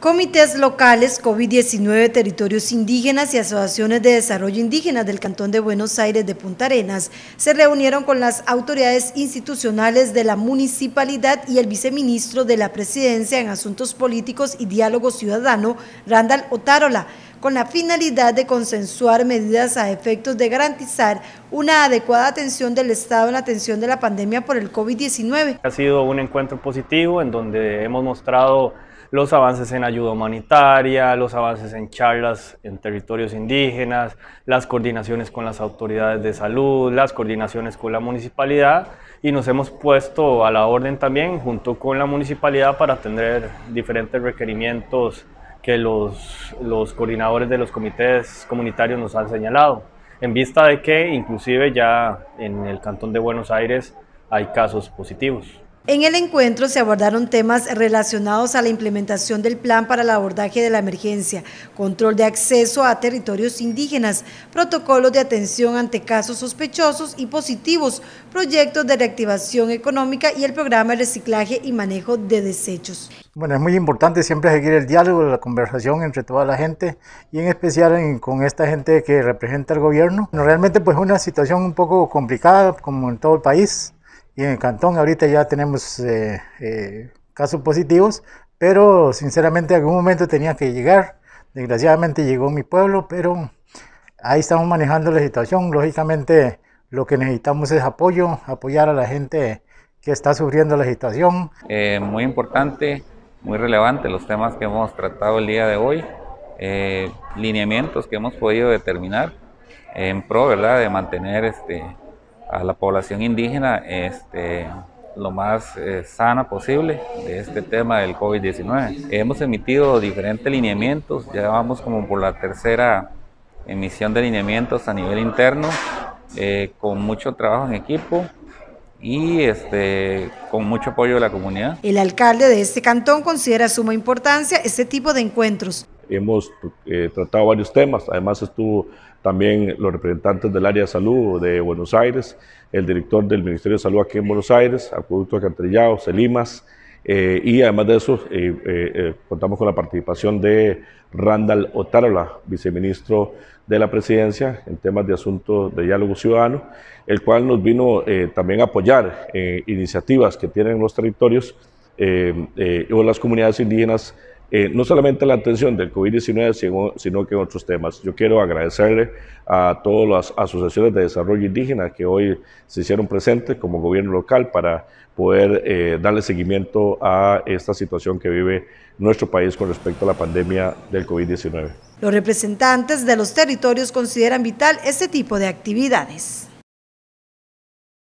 Comités locales, COVID-19, territorios indígenas y asociaciones de desarrollo indígena del Cantón de Buenos Aires de Punta Arenas se reunieron con las autoridades institucionales de la municipalidad y el viceministro de la Presidencia en Asuntos Políticos y Diálogo Ciudadano, Randall Otárola, con la finalidad de consensuar medidas a efectos de garantizar una adecuada atención del Estado en la atención de la pandemia por el COVID-19. Ha sido un encuentro positivo en donde hemos mostrado los avances en ayuda humanitaria, los avances en charlas en territorios indígenas, las coordinaciones con las autoridades de salud, las coordinaciones con la municipalidad y nos hemos puesto a la orden también junto con la municipalidad para atender diferentes requerimientos que los, los coordinadores de los comités comunitarios nos han señalado, en vista de que inclusive ya en el Cantón de Buenos Aires hay casos positivos. En el encuentro se abordaron temas relacionados a la implementación del plan para el abordaje de la emergencia, control de acceso a territorios indígenas, protocolos de atención ante casos sospechosos y positivos, proyectos de reactivación económica y el programa de reciclaje y manejo de desechos. Bueno, es muy importante siempre seguir el diálogo, la conversación entre toda la gente y en especial con esta gente que representa el gobierno. realmente pues una situación un poco complicada como en todo el país y en el cantón ahorita ya tenemos eh, eh, casos positivos, pero sinceramente en algún momento tenía que llegar. Desgraciadamente llegó mi pueblo, pero ahí estamos manejando la situación. Lógicamente lo que necesitamos es apoyo, apoyar a la gente que está sufriendo la situación. Eh, muy importante, muy relevante los temas que hemos tratado el día de hoy, lineamientos que hemos podido determinar en pro ¿verdad? de mantener este, a la población indígena este, lo más eh, sana posible de este tema del COVID-19. Hemos emitido diferentes lineamientos, ya vamos como por la tercera emisión de lineamientos a nivel interno, eh, con mucho trabajo en equipo y este, con mucho apoyo de la comunidad. El alcalde de este cantón considera suma importancia este tipo de encuentros. Hemos eh, tratado varios temas, además estuvo también los representantes del área de salud de Buenos Aires, el director del Ministerio de Salud aquí en Buenos Aires, Acueducto Alcantarillado, Celimas, eh, y además de eso eh, contamos con la participación de Randall Otárola, viceministro de la presidencia en temas de asuntos de diálogo ciudadano, el cual nos vino también a apoyar iniciativas que tienen los territorios o las comunidades indígenas eh, no solamente la atención del COVID-19, sino, que otros temas. Yo quiero agradecerle a todas las asociaciones de desarrollo indígena que hoy se hicieron presentes como gobierno local para poder eh, darle seguimiento a esta situación que vive nuestro país con respecto a la pandemia del COVID-19. Los representantes de los territorios consideran vital este tipo de actividades.